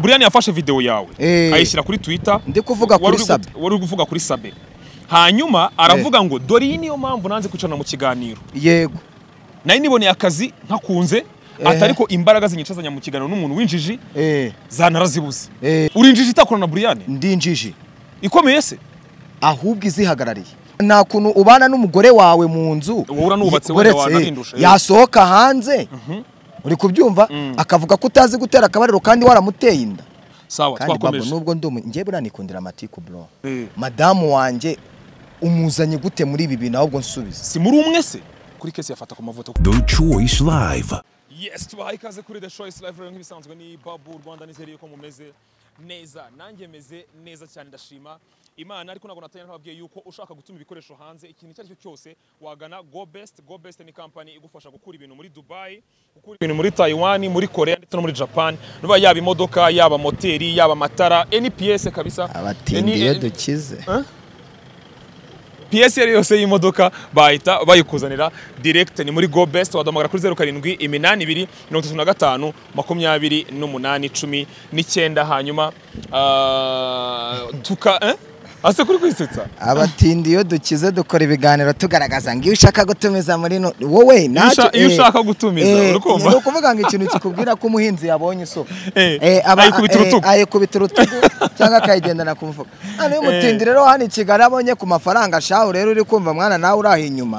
Brian yafashe video yawe. Eh. ayishyira kuri Twitter. Ndi kuvuga kuri uri Sabe. wari uri kuvuga kuri Sabe. Hanyuma aravuga ngo dore iyi niyo mpamvu nanze kwicarana mu kiganiro. Yego. Nari niboneye akazi ntakunze Eh. atari ko imbaraga zinyicazanya mu kiganiro n'umuntu w'injiji eh. zanarazibuze eh. Uri injiji itakorana na Brian? Ndi injiji. Ikomeye se. Ahubwo izihagarariye. Nta kuntu ubana n'umugore wawe mu nzu. Wowe uranubatse wenda wanarindusha, eh, eh. yasohoka hanze. Uri kubyumva akavuga ko utazi gutera akabariro kandi waramuteye inda. Sawa twakomeje. nubwo ndi umu- njye buriya nikundira amatiku bro Eh. madamu wanjye umuzanye gute muri ibi bintu ahubwo nsubiza si muri umwe se? Kuri kesi yafata ku mavuta. The Choice Live. yes tubahaye ikaze kuri the choice live rero nk'ibisanzwe ni babu rwanda nizeriye ko mumeze neza. Nanjye meze neza cyane ndashima. Imana ariko ntabwo natanya ntababwiye yuko ushaka gutuma ibikoresho hanze ikintu icyo ari cyo cyose wagana go best. Go best ni kampani igufasha gukura ibintu muri dubai gukura ibintu muri taiwan muri korea ndetse no muri japan. Nuba yaba imodoka yaba moteri yaba amatara nps kabisa. Abatindiye dukize. Ari yose y'imodoka bahita bayikuzanira direct ni muri Go Best waduhamagara kuri 07 iminani ibiri mirongo itatu na gatanu makumyabiri n'umunani cumi n'icyenda hanyuma ah, tuka eh? Ase kuri kwisetsa abatindi iyo dukize dukora ibiganiro tugaragaza ngo iyo ushaka gutumiza muri no wowe usha- iyo eh, ushaka gutumiza, eh, urakumva? ni ukuvuga ngo ikintu kikubwira ko umuhinzi yabonye isuka Eh, ayikubita urutugu. ayikubita urutugu cyangwa akayigendana ku mufuka. Hano iyo umutindi rero hano i kigali abonye ku mafaranga shahu rero uri kumva mwana nawe uri aho inyuma.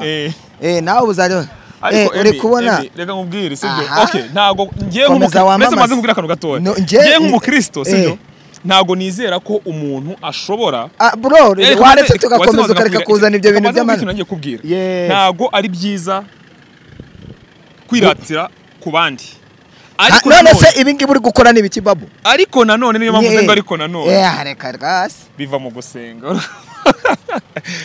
Nawe uzajya uri kubona reka nkubwire sibyo? Ntago ngiye nk'umukristo ngiye nk'umukristo sibyo? Ntago nizera ko umuntu ashobora Ah, bro Eh, waretse tugakomeza reka- ukareka reka- kuzana ibyo bintu Yeah. ntago ari byiza kwiratira ku bandi. Ah, ariko none se ibi ngibi uri gukora ni ibiki babu? Ariko nanone niyo mpamvu ngo ariko nanone. Biva mu gusenga.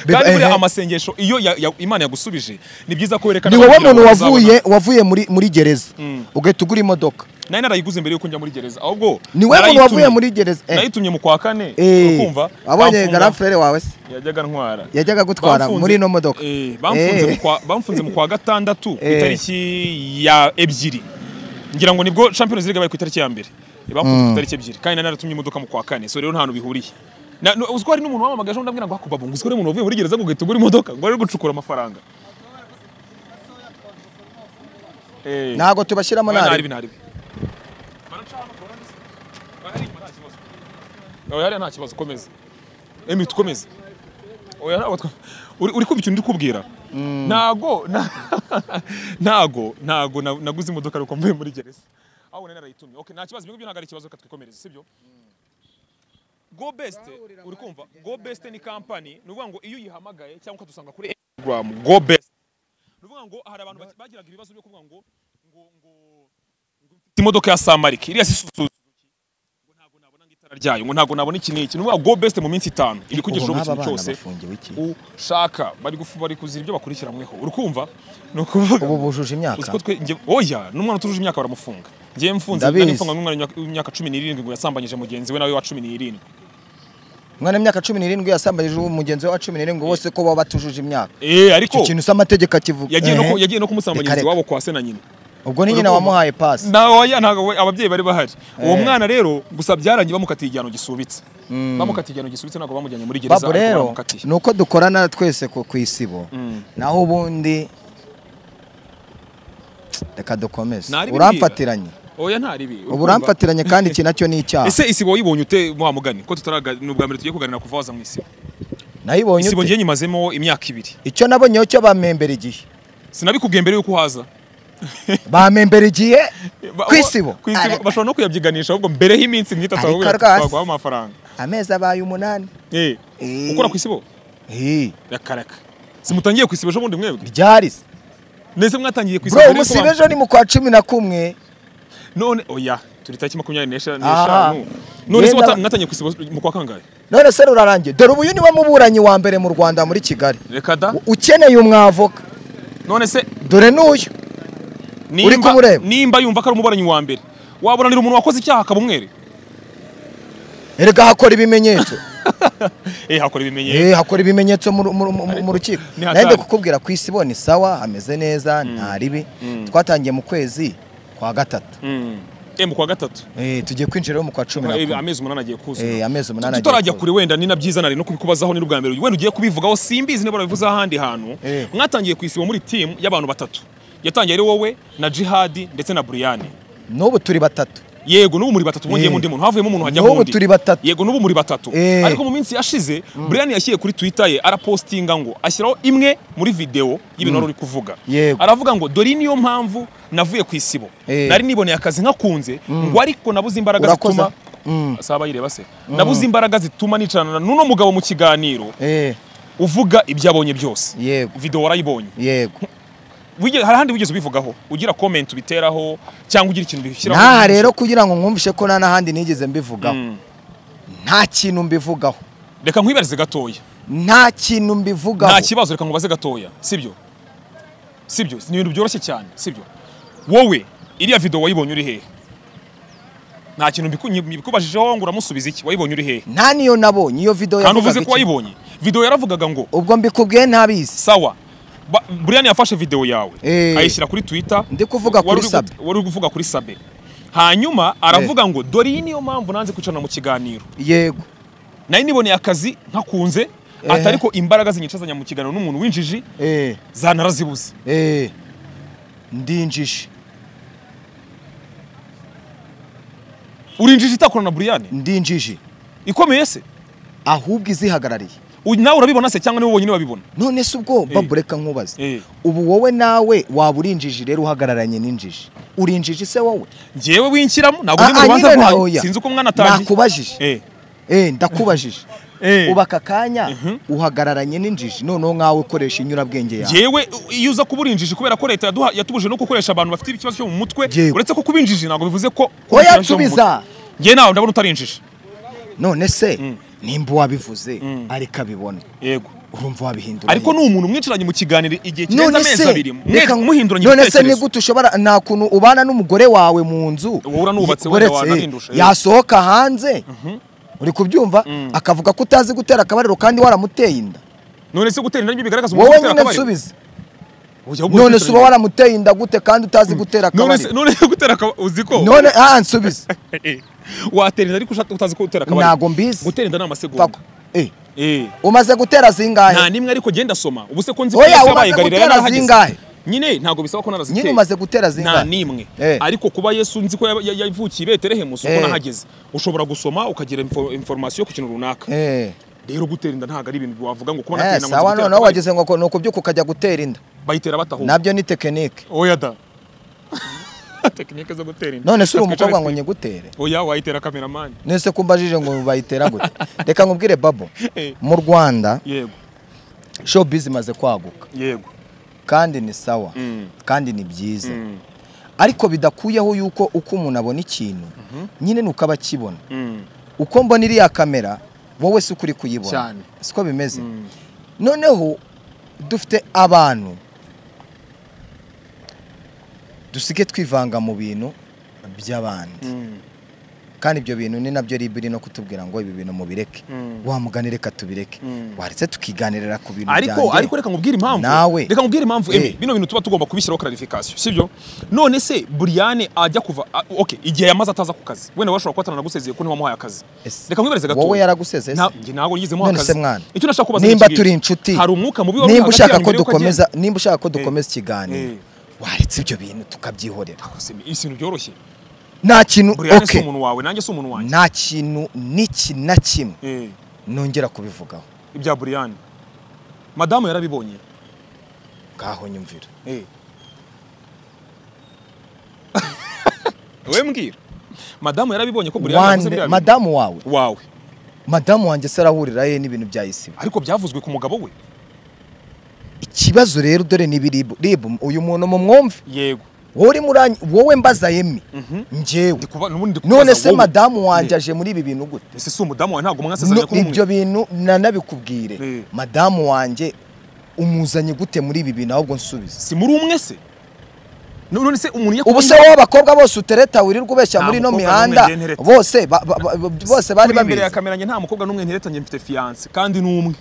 kandi buriya amasengesho. Iyo imana yagusubije ni byiza ko werekana ni wowe muntu wavuye wavuye muri muri gereza. Mm. ugahita ugura imodoka. Nari narayiguze mbere yuko njya muri gereza ahubwo ni wowe muntu wavuye muri gereza Eh, nayitumye mu kwa kane. Eh, ukumva wabonye bamfunga- garafurere wawe se. Yajyaga ntwara. Yajyaga gutwara muri ino modoka. Eh, bamfunze mu kwa- gatandatu ku itariki ya ebyiri. Ngira ngo ni bwo champions league yabaye ku itariki ya mbere. Bamfunze ku itariki ebyiri. Kandi nari naratumye imodoka mu kwa kane. So rero nta hantu bihuriye. Na- no- uzi ko hari n'umuntu wamamagaje undi ambwira ngo hakubabu ngo uzi ko hari umuntu wavuye muri gereza ngo ugahita ugura imodoka. Ngo ari gucukura amafaranga. Eh. ntabwo tubashyiramo Oya, nari ntaribi ntaribi oya hariya nta kibazo komeza emi tukomeze. Uri uri kumva ikintu ndi kubwira ntago na- ntago ntago na- naguze imodoka ariko mvuye muri gereza. Aho nari narayitumye. Okay nta kibazo ibyo ngibyo ntabwo ari ikibazo reka twikomereze sibyo? Go best uri kumva go best ni kampani ni ukuvuga ngo iyo uyihamagaye cyangwa ukadusanga kuri instagram go best. Ni ukuvuga ngo hari abantu bagiraga ibibazo byo kuvuga ngo ngo ngo imodoka ya Samarike iriya si Suzuki. Ngo ntabwo nabona itara ryayo ngo ntabwo nabona iki n'iki. Ni ukuvuga go best mu minsi itanu. Iri kugejejeho buri kintu cyose ushaka. Bari bari kuzira ibyo bakurikiranyweho. Uri kumva? Ni ukuvuga ubu bujuje imyaka. Oya n'umwana utujuje imyaka baramufunga. Njyewe mfunze mfunga n'umwana w'imyaka cumi n'irindwi ngo yasambanyije mugenzi we nawe wa cumi n'irindwi. Umwana w'imyaka cumi n'irindwi yasambanyije umugenzi we wa cumi n'irindwi bose ko baba batujuje imyaka. Eh ariko icyo kintu se amategeko akivuga. Yagiye no kumusambanyiriza iwabo kwa se na nyina ubwo ni Urumva? wamuhaye pasi ntabwo ababyeyi bari bahari. Uwo mwana rero gusa byarangiye bamukatiye igihano gisubitse. Bamukatiye igihano gisubitse ntabwo bamujyanye muri gereza babu ariko rero ni uko dukorana twese ku isibo naho ubundi reka dukomeze. Uramfatiranye. Oya nta ribi. Ubu uramfatiranye kandi iki na cyo ni icyaha? Ese isibo wayibonye ute wa mugani? Ko tutaraga ni ubwa mbere tugiye kuganira kuva waza mu isibo nayibonye isibo ute? ngiye nyimazemo imyaka ibiri. Icyo nabonyeho cyo bamembera igihe. Sinabikubwiye mbere yuko uhaza. Bamembera igihe? Ba- ku isibo bashobora no kuyabyiganisha ahubwo mbere y'iminsi nk'itatu twaguha amafaranga. Amezi abaye umunani. Ukora ku isibo Eh, rakaraka simutangiye ku isibo ejo bundi mwebwe? Ryari se nese mwatangiye ku isibo bro mbere yuko umusibe ba- ejo ni mu kwa cumi na kumwe. None oya turi tariki makumyabiri n'eshanu none se mwatangiye ku isibo mu kwa kangahe? None se rurarangiye dore ubu uyu ni we muburanyi wa mbere mu rwanda muri kigali. Reka da. Ukeneye umwavoka none se dore n'uyu. Uri kumureba? nimba yumva ko ari umuburanyi wa mbere. Waburanira umuntu wakoze icyaha akaba umwere erega hakora ibimenyetso. Eh hakora ibimenyetso. Eh, hakora ibimenyetso mu ru- mu ru- mu- mu- mu rukiko. Nanjye kukubwira ku isibo ni sawa hameze neza nta ribi. Twatangiye mu kwezi kwa gatatu Mm. mu kwa gatatu Eh, tugiye kwinjira mu kwa cumi na Eh, kumwe amezi umunani agiye kuzuza Eh, amezi umunani tutarajya kure wenda ni na byiza nari no kubikubazaho ni ubwa mbere wenda ugiye kubivugaho simbizi niba babivuze ahandi hantu. Mwatangiye ku isibo muri timu y'abantu batatu. Yatangiye ari wowe na jihadi ndetse na buriyani n'ubu turi batatu. Yego n'ubu muri batatu bongeyemo Eh. undi muntu. Havuyemo umuntu N'ubu undi turi batatu. yego n'ubu muri batatu. Eh. ariko mu minsi yashize buriyani yashyiye kuri twitter ye arapostinga ngo ashyiraho imwe muri video y'ibintu wari uri kuvuga. Aravuga ngo dore niyo mpamvu navuye ku isibo. Eh. nari niboneye akazi nkakunze ngo ariko nabuze imbaraga zituma Mm. saba yireba se. Nabuze imbaraga zituma nicarana n'uno mugabo mu kiganiro Eh, uvuga ibyo abonye byose. Video warayibonye. Yego. Hari ahandi wigeze ubivugaho ugira comment ubiteraho cyangwa ugira ikintu bishyiraho n'aha rero kugira ngo mwumvishe ko nta n'ahandi nigeze mbivugaho. Mm. nta kintu mbivugaho. Reka nkwibarize gatoya. Nta kintu mbivugaho. Nta kibazo reka nkubaze gatoya. Sibyo? Sibyo? Ni ibintu byoroshye cyane. Sibyo? Wowe iriya video wayibonye uri hehe? Nta kintu mbiku- mbikubajijeho ngo uramusubiza iki? Wayibonye uri hehe? Nta niyo nabonye. Iyo video kandi uvuze yavugaga ko wayibonye. Video yaravugaga ngo ubwo mbikubwiye ntabizi. Sawa. Brian yafashe video yawe. Eh. ayishyira kuri Twitter. Ndi kuvuga kuri uri Sabe. wari uri kuvuga kuri Sabe hanyuma aravuga ngo dore iyi niyo mpamvu nanze kwicarana mu kiganiro. Yego. Nari niboneye akazi ntakunze Eh. atari ko imbaraga zinyicazanya mu kiganiro n'umuntu w'injiji eh. zanarazibuze eh. Ndinjije uri injiji itakorana na Brian? Ndinjije ikomeye se. Ahubwo izihagarariye. Nawe urabibona se cyangwa ni we wonyine wabibona? None se ubwo babu reka nkubaze. Eh. ubu wowe nawe waba uri injiji rero uhagararanye n'injiji? Uri injiji se wowe? Njyewe winshyiramo ntabwo uri mu rubanza oya. sinzi uko umwana atangiye. Nakubajije. Eh. eh ndakubajije. Eh. ubu aka kanya uhagararanye n'injiji? Noneho nkawe ukoresha inyurabwenge yawe. Jewe iyo uza kuba uri injiji kubera ko leta yatubuje no gukoresha abantu bafite ikibazo cyo mu mutwe uretse ko kuba injiji ntabwo bivuze ko oya nsubiza njye nawe ndabona utari injiji. None se nimba wabivuze ariko abibona. Yego. Urumva wabihindura ariko ni umuntu mwicaranye mu kiganiro igihe kirenze amezi abiri. Reka mwe- muhinduranye none se ni ibitekerezo. gute ushobora nta kuntu ubana n'umugore wawe mu nzu? Wowe uranubatse y- wenda uretse, wanarindusha, yasohoka hanze. Uri kubyumva? Akavuga ko utazi gutera akabariro kandi waramuteye inda. None se gutera inda ni byo bigaragaza umuntu wowe utera nyine akabariro? nsubize. Oya, ahubwo none se uba waramuteye inda gute kandi utazi gutera akabariro? none se gutera akabariro uzi ko? None ah nsubize. watera inda ariko utazi ko utera akabariro ntago mbizi. Gutera inda ni amasegonda. Eh, eh. Umaze gutera zingahe? Nta nimwe ariko genda soma. Ubu se ko nzi ko yabaye narahageze. zingahe? nyine ntabwo bisaba ko naraziteye nyine umaze gutera nta zingahe nimwe. Eh. ariko kuba yesu nzi ko yavukiye betelehemu si uko nahageze ushobora gusoma ukagira info- information ku kintu runaka. Rero gutera inda ntabwo ari ibintu wavuga ngo kuba nateye inda sawa noneho wagize ngo ni ukubyuka ukajya gutera inda. Bayitera batahubwo na byo ni tekinike oya da. Tekinike zo gutera inda none se uri umukobwa ngo nyigutere oya wayitera kameramani nese ko mbajije ngo bayitera gute? Reka nkubwire babo Eh. mu rwanda yego. showbiz imaze kwaguka. Yego. Kandi ni sawa. Mm. kandi ni byiza. Mm. ariko bidakuyeho yuko uko umuntu abona ikintu nyine nuko aba akibona. Mm. uko mbona iriya kamera wowe si ukuri kuyibona. Cyane. siko bimeze? Noneho dufite abantu dusige twivanga mu bintu by'abandi Mm. kandi ibyo bintu ni na byo ribi iri no kutubwira ngo ibi bintu mubireke Mm. wa mugani reka tubireke Mm. waretse tukiganirira ku bintu ariko byanjye ariko reka nkubwire impamvu Nawe. reka nkubwire impamvu Eh. emi bino bintu tuba tugomba kubishyiraho clarification sibyo none se Brian ajya kuva okay igihe yamaze ataza ku kazi wenda washobora kuba atanagusezeye ko ntiwamuhaye akazi reka nkwibareze gato wowe yaraguseze se? Nta- njye ntabwo yigeze muha None akazi icyo nashaka kubaza nimba turi inshuti hari umwuka mubi nimba ushaka ko dukomeza nimba ushaka ko Eh. dukomeza ikiganiro Eh. Waretse ibyo bintu tukabyihorera. Ibintu byoroshye nta kintu wanjye. Nta kintu n'iki na kimwe. Eh, nongera kubivugaho. Ibya Brian. Madamu yarabibonye. Ngaho nyumvira. Eh. we mbwira. Madamu yarabibonye ko bintu. madamu wawe? Wawe. Madamu wanjye se arahurira he n'ibintu bya isibo? Ariko byavuzwe ku mugabo we. Ikibazo rero dore ni biribu. Ribu uyu muntu mu mwumve? Yego. Wowe uri muranyi wowe mbaza yemi Mhm. njyewe. None se madamu wanjye aje muri ibi bintu gute? Ese si umudamu wawe ntabwo mwasezeranye No, kuri ibyo bintu nanabikubwire madamu wanjye umuzanye gute muri ibi bintu? Ahubwo nsubize. Si muri umwe se? None se umuntu iyo ubu se wowe abakobwa bose utereta wirirwa ubeshya muri ino mukobwa mihanda. bose bose bari kuri imbere ya babizi. kamera nta mukobwa n'umwe nteretanye mfite fiance. Kandi ni umwe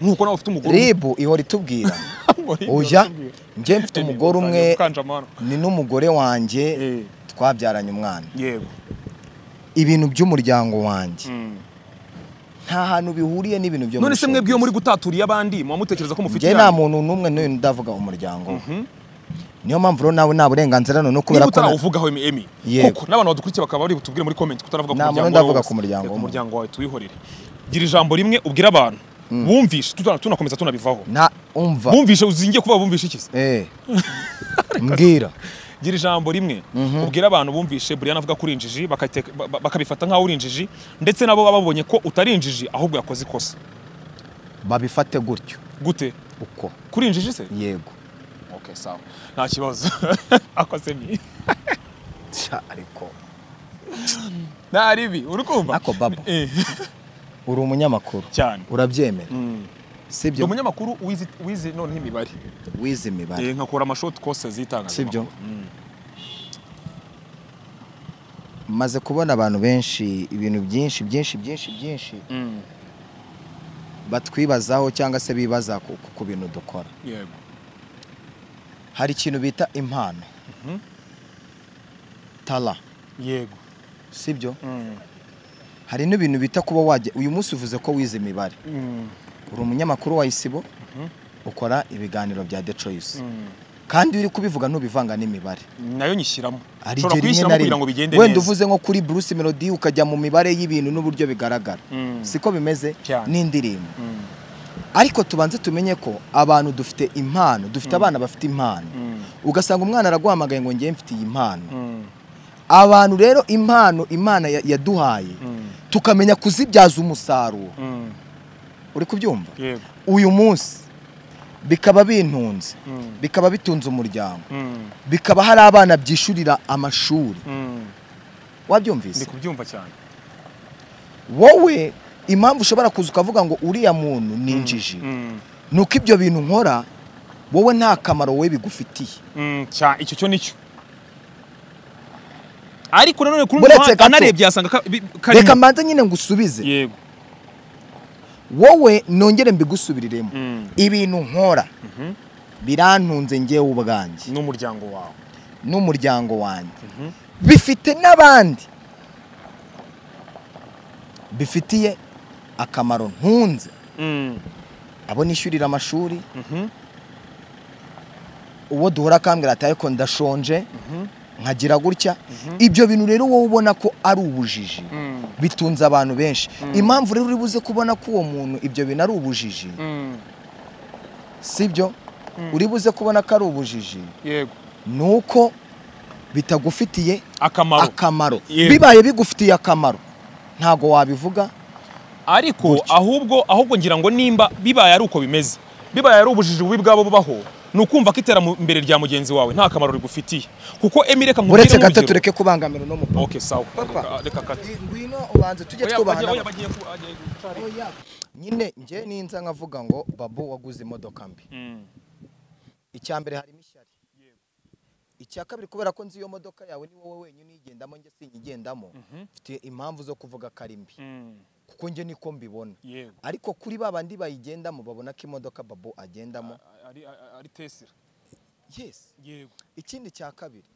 nuko nawe ufite umugore ribu ihora itubwira oya njye mfite umugore umwe ni n'umugore wanjye Eh, twabyaranye umwana. Yego. Ibintu by'umuryango wanjye. Mm. nta hantu bihuriye n'ibintu byo none se mwebwe iyo muri gutaturiye abandi muba mutekereza ko mufite nta muntu n'umwe n'uyu ndavuga umuryango. Mhm. niyo mpamvu rero nawe nta burenganzira none kubera ko utarawuvugaho emi koko n'abantu badukurikiye bakaba bari butubwire muri comment kutaravuga ku muryango ndavuga wawe ku muryango umuryango wawe tuwihorere. Gira ijambo rimwe ubwire abantu. Bumvishe tutana- tunakomeza tunabivaho bumvishe uzingiye kuvuga bumvishe iki? Se eh mbwira. gira ijambo rimwe. Ubwire abantu bumvishe Brian avuga ko uri injiji bakabifata nk'aho uri injiji ndetse nabo baba babonye ko utari injiji ahubwo yakoze ikosa. Babifate gutyo. Gute? Uko. Kuri injiji se? Yego. Okay sawa. Nta kibazo. Akoze ni ariko. Nta ribi. Uri kumva? Ako babo. Uri umunyamakuru. Cyane. Urabyemera. Mm. sibyo? Umunyamakuru wize none imibare. Wize imibare. Eh, nkakora amashoti kose zitangaza Sibyo. maze kubona abantu benshi ibintu byinshi byinshi byinshi byinshi batwibazaho cyangwa se bibaza ku, bintu dukora. Yego. Hari ikintu bita impano. Mhm. tara yego. Sibyo? Mm. Hari n'ibintu bita kuba wajya uyu munsi uvuze ko wize imibare. Mm. uri umunyamakuru wa isibo Mhm. ukora ibiganiro bya the choice. Mm. kandi uri kubivuga ntubivanga n'imibare. Nayo nyishyiramo. Ushobora igihe rimwe kuyishyiramo na kugira ngo rimwe bigende wenda uvuze nko kuri Bruce Melody ukajya mu mibare y'ibintu n'uburyo bigaragara. Siko bimeze? N'indirimbo. Ariko tubanze tumenye ko abantu dufite impano dufite abana bafite impano. Ugasanga umwana araguhamagaye ngo ngewe mfite iyi mpano. Abantu rero impano imana ya- yaduhaye. Tukamenya kuzibyaza umusaruro. Mm. uri kubyumva? Uyu munsi bikaba bintunze. Mm. bikaba bitunze umuryango. Mm. bikaba hari abana byishyurira amashuri. Wabyumvise? Ndi kubyumva cyane. Wowe impamvu ushobora kuza ukavuga ngo uriya muntu ni injiji ni uko ibyo bintu nkora wowe nta kamaro wowe bigufitiye icyo cyo? ni cyo ariko nanone kuri uruhande gato. anarebye yasanga karimo reka mbanze nyine ngusubize yego wowe nongere mbigusubiriremo Mm. ibintu nkora Mhm. birantunze ngewe ubwanjye n'umuryango wawe n'umuryango wanjye Mhm. bifite n'abandi bifitiye akamaro ntunze Mm. abo nishyurira amashuri Mhm. uwo duhora akambwira ati ariko ndashonje. Nkagira gutya. Ibyo bintu rero wowe ubona ko ari ubujiji. Bitunze abantu benshi. Impamvu rero uri buze kubona ko uwo muntu ibyo bintu ari ubujiji Mm. sibyo? Uri buze kubona ko ari ubujiji yego. ni uko bitagufitiye akamaro. bibaye bigufitiye akamaro. Ntago wabivuga? Ariko ahubwo ahubwo ngira ngo nimba bibaye ari uko bimeze. Bibaye ari ubujiji bubi bwabo bubaho. Ni ukumva ko iterambere rya mugenzi wawe. Nta kamaro rigufitiye. Kuko emi reka uretse gato tureke kubangamira uno mupapa okay sawa. Papa. Reka- kati. Ngwino ubanze tujye twubahana nyine njye ninza nkavuga ngo babu waguze imodoka mbi. Mm. icya mbere harimo ishyari. Icya kabiri kubera ko nzi iyo modoka yawe ni wowe wenyine uyigendamo njye sinyigendamo. Mfite impamvu zo kuvuga ko ari mbi. Mm. kuko njye niko mbibona. Ariko kuri ba bandi bayigendamo babona ko imodoka babu agendamo. Ari tesira. Yes. Yego. Ikindi cya kabiri.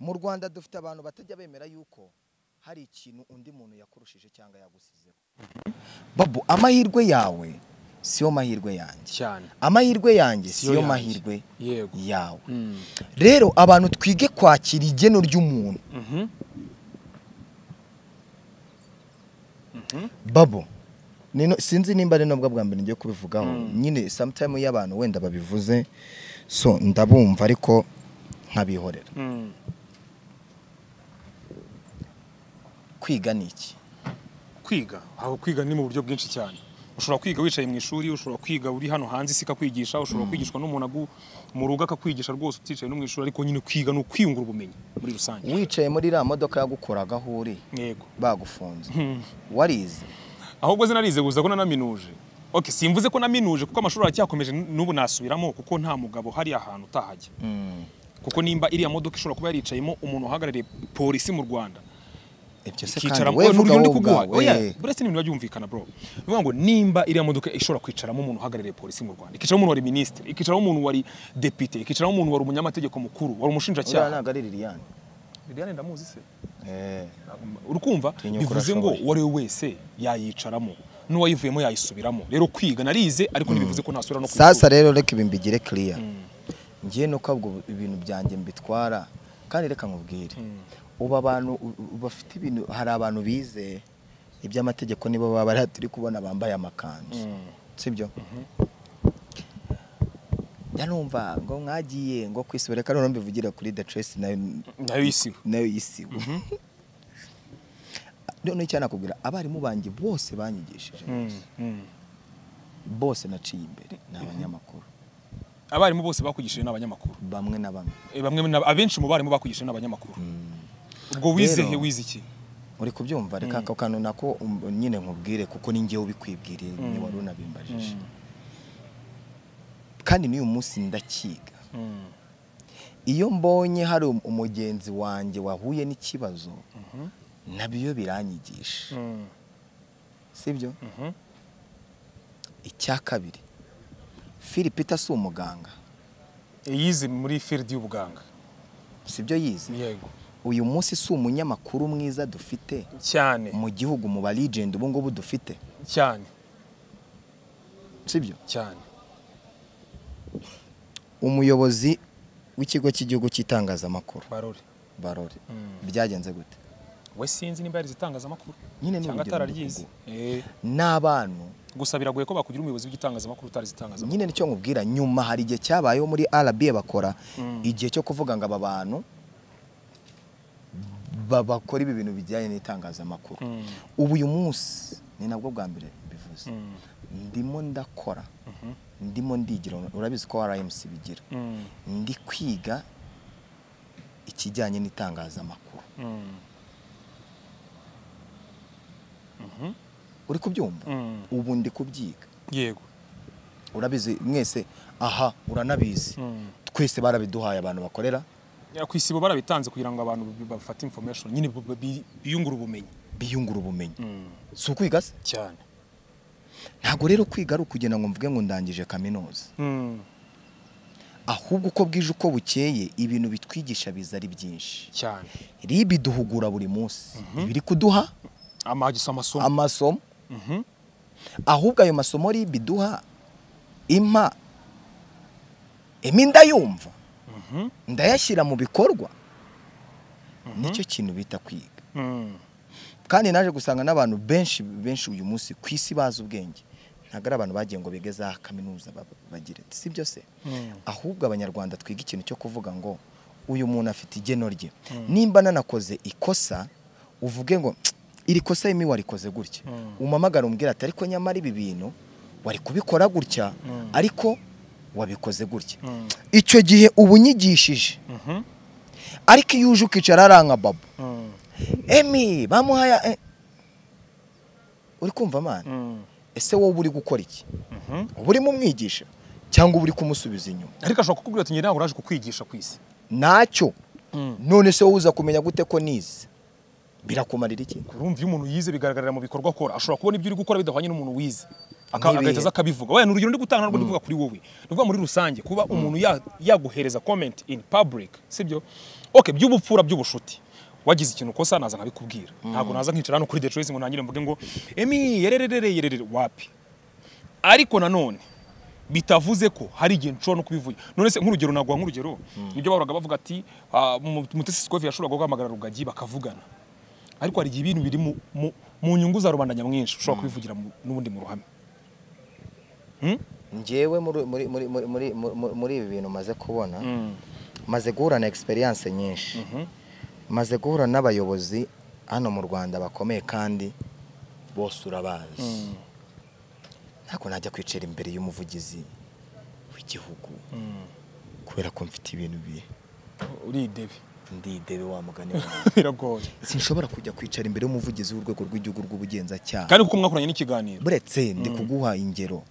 Mu rwanda dufite abantu batajya bemera yuko hari ikintu undi muntu yakurushije cyangwa yagusizeho. Babu amahirwe yawe siyo mahirwe yanjye. Cyane. Amahirwe yanjye Siyo mahirwe yawe. Mm. rero abantu twige kwakira igeno ry'umuntu. Mhm. babo sinzi nimba ari nabwo bwa mbere ngiye kubivugaho. Nyine sometime iyo abantu wenda babivuze so ndabumva ariko nkabihorera. Mm. kwiga ni iki? Kwiga? Aho kwiga ni mu buryo bwinshi cyane. Ushobora kwiga wicaye mu ishuri ushobora kwiga uri hano hanze isi ikakwigisha ushobora kwigishwa n'umuntu agu- mu rugo akakwigisha rwose uticaye no mu ishuri ariko nyine kwiga ni ukwiyungura ubumenyi muri rusange. Wicaye muri iriya modoka yagukoraga aho uri bagufunze. Warize ahubwo zinarize guza ko nanaminuje. Okay simvuze ko naminuje kuko amashuri aracyakomeje n'ubu nasubiramo kuko nta mugabo hari ahantu utahajya kuko nimba iriya modoka ishobora kuba yaricayemo umuntu uhagarariye polisi mu rwanda vuga urugero ndi kuguha oya buretse n'ibintu biba byumvikana bro. Ni ukuvuga ngo nimba iriya modoka ishobora kwicaramo umuntu uhagarariye polisi mu rwanda ikicaramo umuntu wari minisitiri ikicaramo umuntu wari depite ikicaramo umuntu wari umunyamategeko mukuru wari umushinjacyaha. Ntabwo ari liliane. Liliane ndamuzi se. Urukumva Tinyuka bivuze ngo uwo ari we wese yayicaramo n'uwayivuyemo yayisubiramo. Rero kwiga narize ariko ntibivuze ko ntasubira no sasa rero reka ibi mbigire clear. Ngiye nuko ibintu byanjye mbitwara kandi reka nkubwire. Ubu abantu bafite ibintu hari abantu bize iby'amategeko nibo baba bari turi kubona bambaye amakanzu. Mm. sibyo? Njya numva ngo mwagiye ngo kwisibira reka noneho mbivugira kuri the trace na yo yisiwe na yo yisiwe noneho icyo nakubwira abarimu banjye bose banyigishije bose naciye imbere ni abanyamakuru. Abarimu bose bakugishije ni abanyamakuru. Bamwe na bamwe. Eh, abenshi mu barimu bakugishije ni abanyamakuru. Ubwo wize Rero- he wize iki? uri kubyumva reka ako kantu nako um, nyine nkubwire kuko ni njyewe ubikwibwiriye ni wari unabimbajije kandi n'uyu munsi ndakiga. Iyo mbonye hari um- umugenzi wanjye wahuye n'ikibazo na byo biranyigisha. Sibyo icya kabiri philipita si umuganga. Yize muri field y'ubuganga. Sibyo yize? Yego. Uyu munsi si umunyamakuru mwiza dufite? Cyane. Mu gihugu mu ba legend ubu ngubu dufite? Cyane. Sibyo cyane. Umuyobozi w'ikigo cy'igihugu cy'itangazamakuru. Barore barore Mm. byagenze gute? We sinzi niba yarize itangazamakuru. Nyine ni cyangwa urugero atararyize Eh, n'abantu. Gusa biragoye ko bakugira umuyobozi w'igitangazamakuru utarize itangazamakuru. Nyine ni cyo nkubwira. Nyuma hari igihe cyabayeho muri RBA bakora Mm. igihe cyo kuvuga ngo aba bantu ba- bakora ibi bintu bijyanye n'itangazamakuru. Mm. ubu uyu munsi ni nabwo bwa mbere bivuze Mm. ndimo ndakora. Mhm. ndimo ndigira. Urabizi ko RMC bigira. Mm. ndi kwiga ikijyanye n'itangazamakuru. Mm. Mhm. uri kubyumva? Ubu ndi kubyiga. Yego. Urabizi mwese aha uranabizi. Twese barabiduhaye abantu bakorera. Ku isibo barabitanze kugira ngo abantu bafate information. Nyine bu- bi- biyungure ubumenyi. Biyungura ubumenyi. Si ukwiga se? Cyane. Ntabwo rero kwiga ari ukugenda ngo mvuge ngo ndangije kaminuza. Mm. ahubwo uko bwije uko bukeye ibintu bitwigisha biza ari byinshi. Cyane. Ribi duhugura buri munsi. Ibiri kuduha? Amagisa amasomo. Amasomo. Mhm. ahubwo ayo masomo ribi duha impa emi ndayumva. Mhm. ndayashyira mu bikorwa. Nicyo kintu bita kwiga. Mm. Kandi naje gusanga n'abantu benshi benshi uyu munsi ku isi bazi ubwenge. Ntabwo ari abantu bagiye ngo bige za kaminuza ba- bagire si byo se? Mm. ahubwo abanyarwanda twiga ikintu cyo kuvuga ngo uyu muntu afite igeno rye. Nimba nanakoze ikosa uvuge ngo "Tsk, iri kosa yemi warikoze gutya. Mm. umamagara umbwira ati ariko nyamara ibi bintu wari kubikora gutya ariko wabikoze gutya. Icyo gihe uba unyigishije Mhm. ariko iyo uje ukicara ari nka babo. Emi bamuhaya eh. uri kumva amana Mm. ese wowe uri gukora iki? Uba urimo umwigisha cyangwa uba uri kumusubiza inyuma? Ariko ashobora kukubwira ati ntabwo naje kukwigisha ku isi. Ntacyo. Mm. none se wowe uza kumenya gute ko nize? Birakumarira iki? Urumva iyo umuntu yize bigaragarira mu bikorwa akora. Ashobora kubona ibyo uri gukora bidahwanye n'umuntu wize. Agahita aza akabivuga. Wenda urugero ndi gutanga ntabwo ndivuga kuri wowe. Ni ukuvuga muri rusange. Kuba umuntu ya- yaguhereza comment in public sibyo? Okay by'ubupfura by'ubushuti. Wagize ikintu ukosa naza nkabikubwira. Ntabwo naza nkicara hano kuri choice ngo ntangire mvuge ngo emi yererere yererere wapi? Ariko nanone bitavuze ko hari igihe nshobora no kubivuga none se nk'urugero naguha nk'urugero ni byo bahoraga bavuga ati ah, mu- mutesi sikovi yashoboraga guhamagara rugagi bakavugana. Ariko hari igihe ibintu biri mu, nyungu za rubanda nyamwinshi ushobora kubivugira mu- n'ubundi mu ruhame. Hmm? njyewe muri ibi bintu maze kubona maze guhura na experience nyinshi. Mhm. Maze guhura n'abayobozi hano mu Rwanda bakomeye kandi bose urabazi. Mm. ntabwo najya kwicara imbere y'umuvugizi w'igihugu Mm. kubera ko mfite ibintu uri idebe ndidebe wa mugani biragoye. Sinshobora kujya kwicara imbere y'umuvugizi w'urwego rw'igihugu rw'ubugenzacyaha. Kandi kuko mwakoranye n'ikiganiro. Buretse ndi kuguha ingero.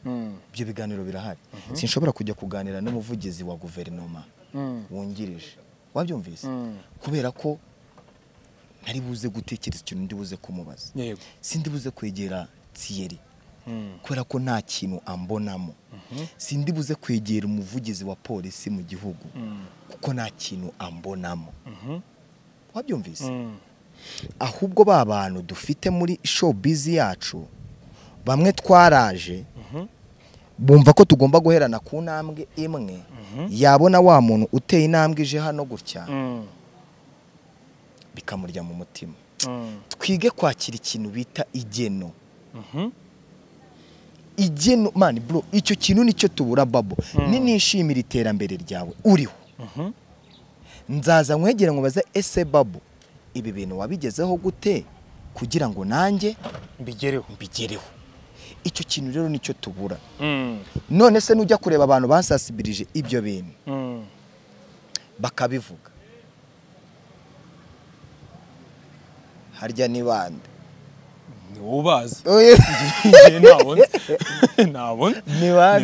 Ibyo biganiro birahari. Sinshobora kujya kuganira n'umuvugizi wa guverinoma. Wungirije. Wabyumvise Mm. kubera ko ntari buze gutekereza ikintu ndi buze kumubaza sindi buze kwegera Thierry Mm. kubera ko nta kintu ambonamo sindi buze kwegera umuvugizi wa polisi mu gihugu Mm. kuko nta kintu ambonamo Mhm. wabyumvise ahubwo ba bantu dufite muri showbiz yacu bamwe twaraje Mhm. Bumva ko tugomba guherana ku ntambwe imwe yabona wa muntu uteye intambwe ije hano gutya? Mm. bikamurya mu mutima. Mm. twige kwakira ikintu bita igeno. Mhm. igeno mani bro icyo kintu ni cyo tubura babo. Ninishimira iterambere ryawe. Uriho. Mhm. nzaza nkwegere nkubaze ese babo ibi bintu wabigezeho gute kugira ngo nanjye mbigereho. Mbigereho. Icyo kintu rero ni cyo tubura. Mm. none se nujya kureba abantu basasibirije ibyo bintu. Mm. bakabivuga. Harya ni bande ni wowe ubazi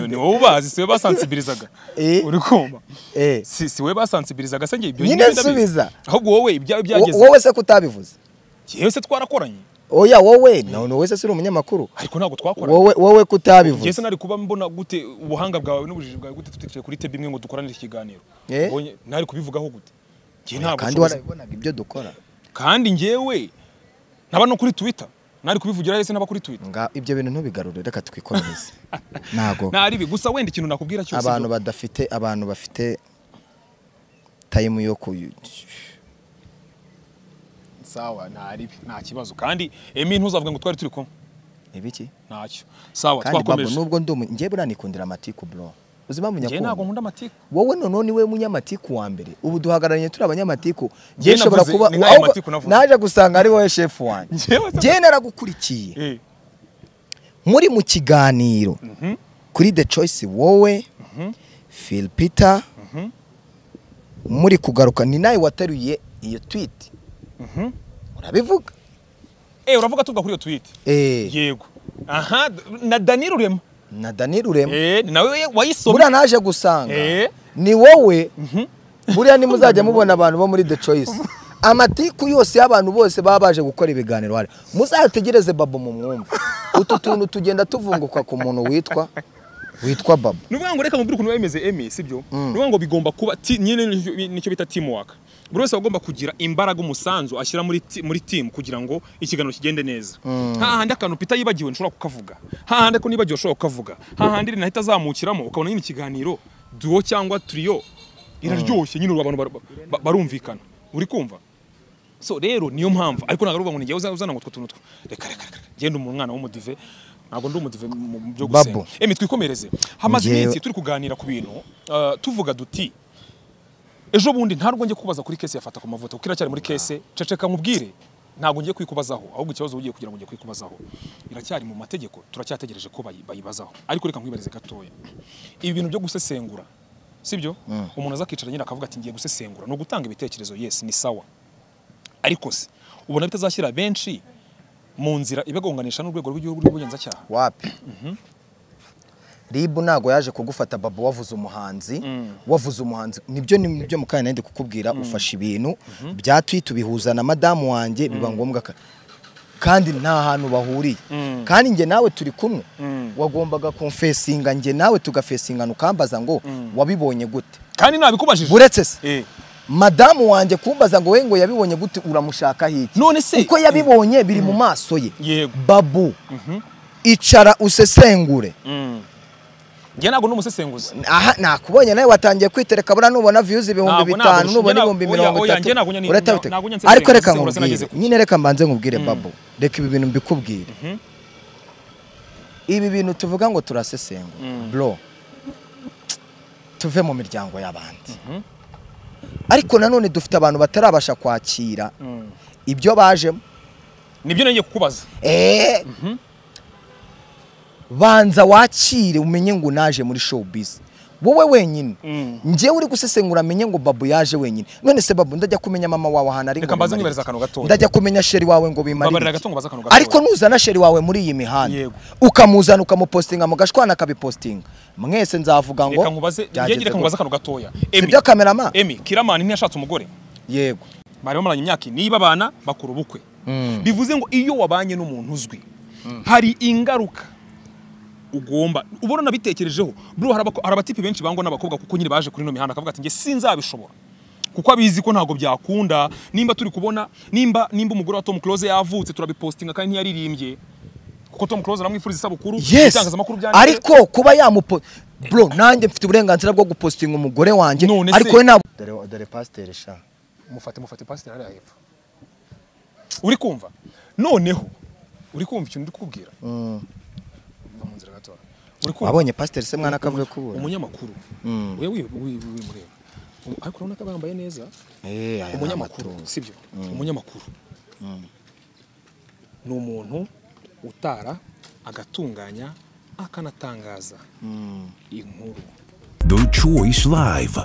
Ni wowe ubazi si we basansibilizaga Eh. uri kumva? Eh, si we basansibilizaga se njye ibyo Nyine nsubiza. ahubwo wowe ibyawe byageze wowe se kutabivuze. Yewe se twarakoranye. Oya wowe none wowe se si umunyamakuru. Ariko ntabwo twakoranye wowe wowe kutabivuze se nari kuba mbona gute ubuhanga bwawe n'ubujiji bwawe gute tuticaye kuri tebi imwe ngo dukoranire ikiganiro? Eh? Nari kubivugaho gute? Kandi warabibonaga ibyo dukora. Kandi njyewe ntaba no kuri twitter. Nari kubivugira hese n'aba kuri twitter. Nga ibyo bintu ntubigarure reka twikomeze ntago. Ntaribi gusa wenda ikintu nakubwira cyose abantu badafite abantu bafite tayimu yo ku sawa nta kibazo. Kandi emi ntuzavuga ngo twari turi kumwe. Ibiki ntacyo. Sawa twakomeje. nubwo umu- njye buriya nikundira amatiku bro. Uzi impamvu njye ntabwo nkunda amatiku wowe noneho ni we munyamatiku wa mbere. Ubu duhagararanye turi abanyamatiku. Njye nshobora kuba naje gusanga ari wowe shefu wanjye. Njye naragukurikiye. Eh, muri mu kiganiro mhm, kuri the choice wowe mhm, Phil Peter mhm, muri kugaruka ni nawe wateruye iyo tweet. Urabivuga Eh, uravuga tuvuga kuri iyo tweet? Eh. Yego. Aha na Dani Rurema. Na Dani Rurema. Eh nawe wayisomye buriya naje gusanga? Ni wowe? Mhm. buriya nimuzajya mubona abantu bo muri the choice. Amatiku yose y'abantu bose baba baje gukora ibiganiro hari muzategereze babo mu mwumva utu tuntu tugenda tuvunguka ku muntu witwa witwa babo ni ukuvuga ngo reka mubwire ukuntu biba bimeze emi sibyo? Mm. ni ukuvuga ngo bigomba kuba nyine nicyo- bita teamwork. Buri wese agomba kugira imbaraga umusanzu ashyira muri ti- muri team kugira ngo ikiganiro kigende neza. Mm. hahandi akantu pita yibagiwe nshobora kukavuga. Hahandi ko nibagiwe ushobora kukavuga. Hahandi rinahita azamukiramo ukabona nyine ikiganiro duo cyangwa trio iraryoshye nyine ubu abantu bar- ba- barumvikana. Uri kumva? So rero niyo mpamvu ariko ntabwo ari ukuvuga ngo uza- uzana ngo utwo tuntu reka reka reka genda umwana w'umudive ntabwo ndi umudive mu byo gusenga. Emi twikomereze. Hamaze iminsi turi kuganira ku bintu uh, tuvuga duti ejo bundi ntabwo ngiye kubaza kuri kese yafata ku mavuta kuko iracyari muri kese ceceka nkubwire ntabwo ngiye kwikubazaho ahubwo ikibazo ugiye kugira ngo ugiye kwikubazaho. Iracyari mu mategeko turacyategereje ko bayi- bayibazaho. Ariko reka nkwibarize gatoya. Ibi bintu byo gusesengura sibyo? Umuntu aza akicara nyine akavuga ati ngiye gusesengura. Ni ugutanga ibitekerezo yes ni sawa. Ariko se ubona bitazashyira benshi mu nzira ibagonganisha n'urwego rw'igihugu rw'ubugenzacyaha? Wapi? Ribu ntabwo yaje kugufata babo wavuze umuhanzi. Wavuze umuhanzi. Nibyo ni byo mu kanya nandi kukubwira ufashe ibintu bya tweet ubihuza na madamu wanjye biba ngombwa ka- kandi nta hantu bahuriye. Mm. kandi njye nawe turi kumwe. Mm. wagombaga kumfesinga njye nawe tugafesingana ukambaza ngo wabibonye gute? Kandi nabikubajije. Buretse se. Eh. madamu wanjye kumbaza ngo we ngo yabibonye gute uramushakaho iki none se. Uko yabibonye biri mu maso ye. Babu. Mhm. icara usesengure. Mm. Njye ntabwo ndi umusesenguzi. Aha nakubonye nawe watangiye kwitereka buriya nubona views ibihumbi bitanu nubona ibihumbi mirongo itatu. ariko reka nkubwire nyine reka mbanze nkubwire babo reka ibi bintu mbikubwire. Mhm. ibi bintu tuvuga ngo turasesengura. Mm. bro tuve mu miryango y'abandi. Ariko nanone dufite abantu batarabasha kwakira Mm. ibyo bajemo. Nibyo ngiye kukubaza. Eh. Banza wakire umenye ngo naje muri showbiz wowe wenyine. Mm. njyewe uri gusesengura amenye ngo babu yaje wenyine. None se babu ndajya kumenya mama wawe ahantu ari ngo ndajya kumenya sheri wawe ngo gatoya ariko nuzana sheri wawe muri iyi mihanda. Ukamuzana ukamupostinga mu gashwana akabipostinga. Mwese nzavuga ngo reka nkubaze akantu gatoya. Si byo kamerama emi kiramani ntiyashatse umugore. Yego. Bari bamaranye imyaka niba abana bakora ubukwe. Mm. bivuze ngo iyo wabanye n'umuntu uzwi hari ingaruka. Ugomba ubona nabitekerejeho. Bro hari abatipe benshi bangwa n'abakobwa kuko nyine baje kuri ino mihanda. Akavuga ati njye sinzabishobora. Kuko abizi ko ntabwo byakunda. Nimba turi kubona nimba nimba umugore wa Tom Close yavutse turabipostinga kandi ntiyaririmbye. Kuko Tom Close aramwifuriza isabukuru yes. ibitangazamakuru byanditse ariko kuba yamupo bro nanjye mfite uburenganzira bwo gupostinga umugore wanjye. Ariko we ntabwo dore dore pasiteri sha. Mufate mufate pasiteri hariya hepfo. Uri kumva? Noneho uri kumva ikintu ndi kukubwira? Mm. Wabonye pasiteri se mwana akavuye kubura? Umunyamakuru. Mm. we we we mureba ariko urabona ko bambaye neza? Eh, umunyamakuru sibyo? Umunyamakuru. Ni umuntu utara agatunganya akanatangaza. Inkuru. The Choice Live.